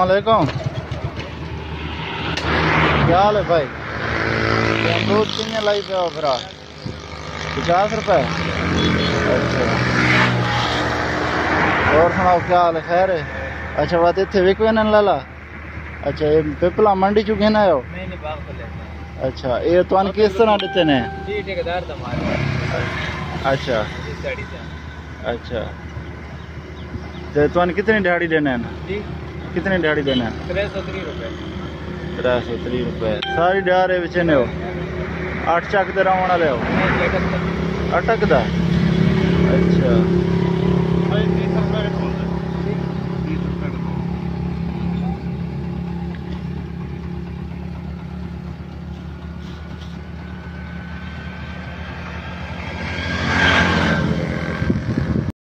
अलैकुम क्या हाल है भाई? अमरूद कितने लाई पे हो फिर पचास रुपए? अच्छा। और सुनाओ क्या हाल है? खैर है। अच्छा बात इतने विक वे लाला। अच्छा ये पिपला मंडी चुके ना लेते अच्छा ये तो किस तरह देते ने? अच्छा। अच्छा। तो कितनी दिहाड़ी देने हैं? कितनी दिहाड़ी देने हैं? त्रै सौ त्री रुपये त्रै सौ त्रीह रुपए सारी दिहाड़ी बचे ने हो। अट्ठ चक दे रौन हो अटकदा अच्छा।